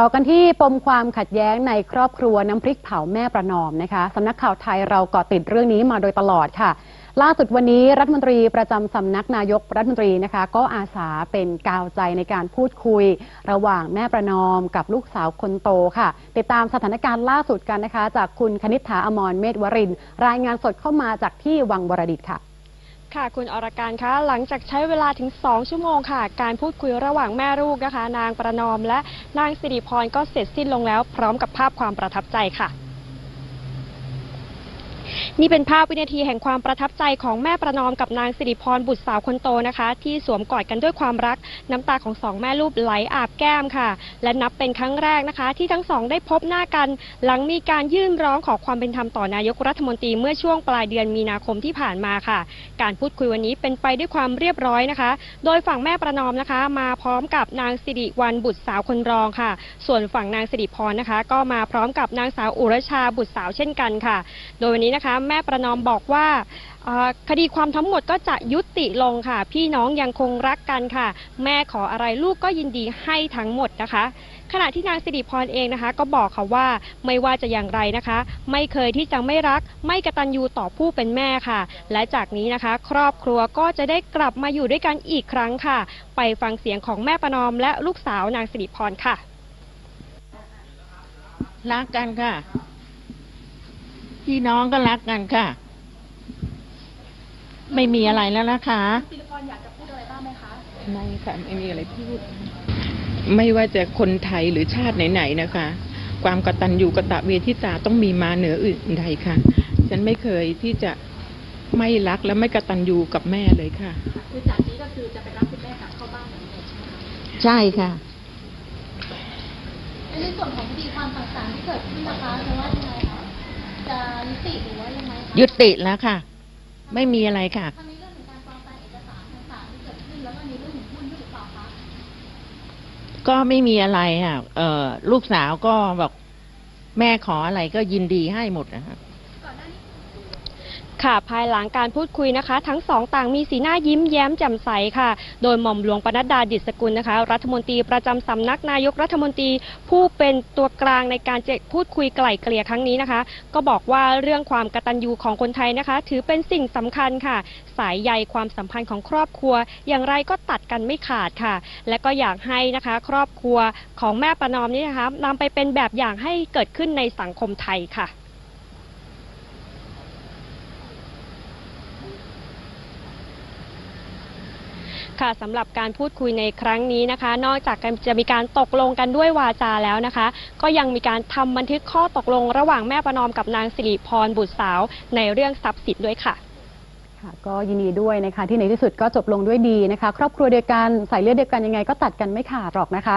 ต่อกันที่ปมความขัดแย้งในครอบครัวน้ำพริกเผาแม่ประนอมนะคะสำนักข่าวไทยเราเกาะติดเรื่องนี้มาโดยตลอดค่ะ ล่าสุดวันนี้รัฐมนตรีประจำสำนักนายกรัฐมนตรีนะคะ ก็อาสาเป็นกาวใจในการพูดคุย ระหว่างแม่ประนอมกับลูกสาวคนโตค่ะ ติดตามสถานการณ์ล่าสุดกันนะคะ จากคุณคณิษฐาอมรเมธวรินทร์รายงานสดเข้ามาจากที่วังวรดิตค่ะ ค่ะคุณอรการคะหลังจากใช้เวลาถึง 2 ชั่วโมงค่ะ การพูดคุยระหว่างแม่ลูกนะคะ นางประนอมและนางสิริพรก็เสร็จสิ้นลงแล้ว พร้อมกับภาพความประทับใจค่ะ นี่เป็นภาพวินาทีแห่งความประทับใจของแม่ประนอมกับนางสิริพรบุตรสาวคนโตนะคะ ที่สวมกอดกันด้วยความรัก น้ำตาของสองแม่ลูกไหลอาบแก้มค่ะ และนับเป็นครั้งแรกนะคะ ที่ทั้งสองได้พบหน้ากัน หลังมีการยื่นร้องขอความเป็นธรรมต่อนายกรัฐมนตรีเมื่อช่วงปลายเดือนมีนาคมที่ผ่านมาค่ะ การพูดคุยวันนี้เป็นไปด้วยความเรียบร้อยนะคะ โดยฝั่งแม่ประนอมนะคะ มาพร้อมกับนางสิริวัลบุตรสาวคนรองค่ะ ส่วนฝั่งนางสิริพรนะคะ ก็มาพร้อมกับนางสาวอุรชาบุตรสาวเช่นกันค่ะ โดยวันนี้นะคะแม่ประนอมบอกว่าคดีความทั้งหมดก็จะยุติลงค่ะ พี่น้องยังคงรักกันค่ะ แม่ขออะไรลูกก็ยินดีให้ทั้งหมดนะคะ ขณะที่นางสิริพรเองนะคะ ก็บอกค่ะว่าไม่ว่าจะอย่างไรนะคะ ไม่เคยที่จะไม่รัก ไม่กระตัญญูต่อผู้เป็นแม่ค่ะ และจากนี้นะคะ ครอบครัวก็จะได้กลับมาอยู่ด้วยกันอีกครั้งค่ะ ไปฟังเสียงของแม่ประนอมและลูกสาวนางสิริพรค่ะ รักกันค่ะ พี่น้องก็รักกันค่ะ ไม่มีอะไรแล้วนะคะสิริพรอยากจะพูดอะไรบ้างไหมคะไม่ค่ะไม่มีอะไรพูด ไม่ว่าจะคนไทยหรือชาติไหนๆนะคะ ความกตัญญูกตเวทิตาต้องมีมาเหนืออื่นใดค่ะ ฉันไม่เคยที่จะไม่รักและไม่กตัญญูกับแม่เลยค่ะ คือจากนี้ก็คือจะไปรับคุณแม่กลับเข้าบ้านเหมือนเดิมใช่ไหมคะใช่ค่ะ ในส่วนของคดีความต่างๆที่เกิดขึ้นนะคะจะว่ายังไงคะ จะยุติหรือว่ายังไงคะยุติแล้วค่ะ ไม่มีอะไรค่ะ ทางนี้เรื่องของการปลอมแปลงเอกสารต่างๆที่เกิดขึ้นแล้วก็มีเรื่องของหุ้นด้วยหรือเปล่าคะก็ไม่มีอะไรค่ะ เอ่อ ลูกสาวก็บอกแม่ขออะไรก็ยินดีให้หมดนะคะ ค่ะ ภายหลังการพูดคุยนะคะ ทั้งสองต่างมีสีหน้ายิ้มแย้มแจ่มใสค่ะ โดยหม่อมหลวงปนัดดาดิษกุลนะคะ รัฐมนตรีประจำสำนักนายกรัฐมนตรี ผู้เป็นตัวกลางในการจพูดคุยไกล่เกลี่ยครั้งนี้นะคะ ก็บอกว่าเรื่องความกตัญญูของคนไทยนะคะ ถือเป็นสิ่งสำคัญค่ะ สายใยความสัมพันธ์ของครอบครัว อย่างไรก็ตัดกันไม่ขาดค่ะ และก็อยากให้นะคะ ครอบครัวของแม่ประนอมนี้นะคะนำไปเป็นแบบอย่างให้เกิดขึ้นในสังคมไทยค่ะ ค่ะสำหรับการพูดคุยในครั้งนี้นะคะ นอกจากจะมีการตกลงกันด้วยวาจาแล้วนะคะ ก็ยังมีการทำบันทึกข้อตกลงระหว่างแม่ประนอมกับนางสิริพรบุตรสาว ในเรื่องทรัพย์สินด้วยค่ะค่ะก็ยินดีด้วยนะคะ ที่ในที่สุดก็จบลงด้วยดีนะคะ ครอบครัวเดียวกันใส่เลือดเดียวกันยังไงก็ตัดกันไม่ขาดหรอกนะคะ